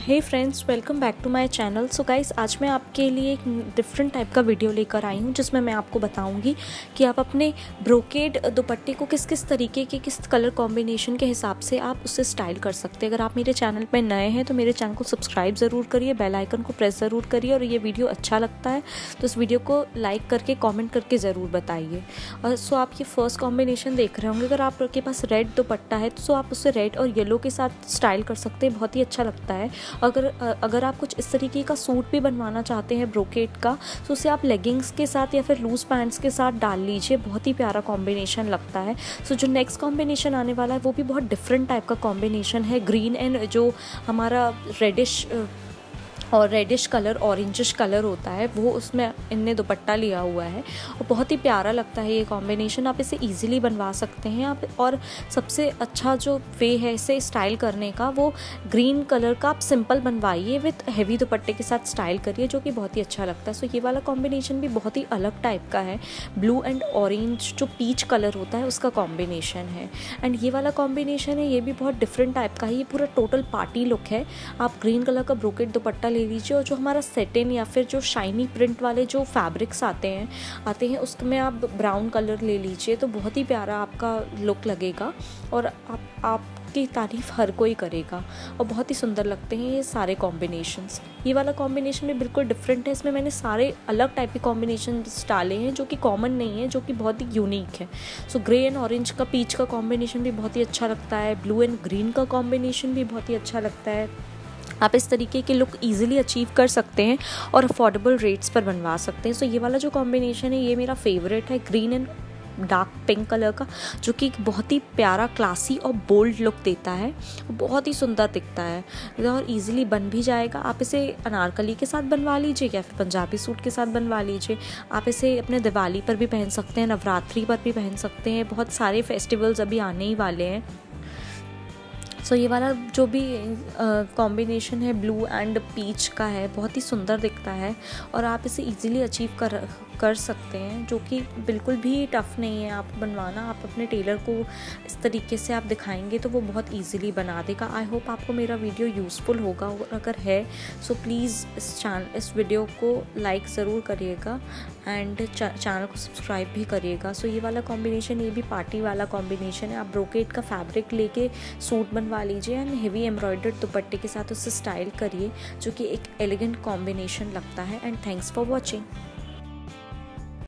Hey friends welcome back to my channel so guys आज मैं आपके लिए एक डिफरेंट टाइप का वीडियो लेकर आई हूँ, जिसमें मैं आपको बताऊँगी कि आप अपने ब्रोकेड दुपट्टे को किस किस तरीके के किस कलर कॉम्बिनेशन के हिसाब से आप उससे स्टाइल कर सकते हैं। अगर आप मेरे चैनल पर नए हैं तो मेरे चैनल को सब्सक्राइब ज़रूर करिए बेल आइकन को प्रेस ज़रूर करिए और ये वीडियो अच्छा लगता है तो इस वीडियो को लाइक करके कॉमेंट करके ज़रूर बताइए। और सो आप ये फ़र्स्ट कॉम्बिनेशन देख रहे होंगे। अगर आपके पास रेड दुपट्टा है तो सो आप उससे रेड और येलो के साथ स्टाइल कर सकते हैं, बहुत ही अच्छा लगता है। अगर अगर आप कुछ इस तरीके का सूट भी बनवाना चाहते हैं ब्रोकेट का तो उसे आप लेगिंग्स के साथ या फिर लूज़ पैंट्स के साथ डाल लीजिए। बहुत ही प्यारा कॉम्बिनेशन लगता है। सो जो नेक्स्ट कॉम्बिनेशन आने वाला है, वो भी बहुत डिफरेंट टाइप का कॉम्बिनेशन है। ग्रीन एंड जो हमारा रेडिश और रेडिश कलर ऑरेंजिश कलर होता है, वो उसमें इनने दुपट्टा लिया हुआ है। और बहुत ही प्यारा लगता है ये कॉम्बिनेशन आप इसे इजीली बनवा सकते हैं। आप और सबसे अच्छा जो वे है इसे स्टाइल करने का, वो ग्रीन कलर का आप सिंपल बनवाइए विथ हैवी दुपट्टे के साथ स्टाइल करिए, जो कि बहुत ही अच्छा लगता है। सो ये वाला कॉम्बिनेशन भी बहुत ही अलग टाइप का है। ब्लू एंड ऑरेंज जो पीच कलर होता है, उसका कॉम्बिनेशन है। एंड ये वाला कॉम्बिनेशन है, ये भी बहुत डिफरेंट टाइप का है। ये पूरा टोटल पार्टी लुक है। आप ग्रीन कलर का ब्रोकेट दुपट्टा ले लीजिए और जो हमारा सेटिन या फिर जो शाइनी प्रिंट वाले जो फैब्रिक्स आते हैं आते हैं, उसमें आप ब्राउन कलर ले लीजिए तो बहुत ही प्यारा आपका लुक लगेगा और आप, आपकी तारीफ़ हर कोई करेगा और बहुत ही सुंदर लगते हैं ये सारे कॉम्बिनेशंस ये वाला कॉम्बिनेशन भी बिल्कुल डिफरेंट है, इसमें मैंने सारे अलग टाइप के कॉम्बिनेशन डाले हैं जो कि कॉमन नहीं है, जो कि बहुत ही यूनिक है। सो ग्रे एंड ऑरेंज का पीच का कॉम्बिनेशन भी बहुत ही अच्छा लगता है ब्लू एंड ग्रीन का कॉम्बिनेशन भी बहुत ही अच्छा लगता है। आप इस तरीके के लुक ईजिली अचीव कर सकते हैं और अफोर्डेबल रेट्स पर बनवा सकते हैं। सो ये वाला जो कॉम्बिनेशन है, ये मेरा फेवरेट है green and dark pink colour का, जो कि बहुत ही प्यारा क्लासी और बोल्ड लुक देता है। बहुत ही सुंदर दिखता है। और इजीली बन भी जाएगा। आप इसे अनारकली के साथ बनवा लीजिए या फिर पंजाबी सूट के साथ बनवा लीजिए। आप इसे अपने दिवाली पर भी पहन सकते हैं, नवरात्रि पर भी पहन सकते हैं। बहुत सारे फेस्टिवल्स अभी आने ही वाले हैं। सो ये वाला जो भी कॉम्बिनेशन है ब्लू एंड पीच का है, बहुत ही सुंदर दिखता है और आप इसे इजीली अचीव कर कर सकते हैं, जो कि बिल्कुल भी टफ़ नहीं है। आप बनवाना, आप अपने टेलर को इस तरीके से आप दिखाएँगे तो वो बहुत इजीली बना देगा। आई होप आपको मेरा वीडियो यूज़फुल होगा और अगर है सो प्लीज़ इस चैनल इस वीडियो को लाइक ज़रूर करिएगा एंड चैनल को सब्सक्राइब भी करिएगा। सो ये वाला कॉम्बिनेशन ये भी पार्टी वाला कॉम्बिनेशन है। आप ब्रोकेट का फैब्रिक लेके सूट बनवा लीजिए एंड हेवी एम्ब्रॉयडर्ड दुपट्टे के साथ उसे स्टाइल करिए, जो कि एक एलिगेंट कॉम्बिनेशन लगता है एंड थैंक्स फॉर वॉचिंग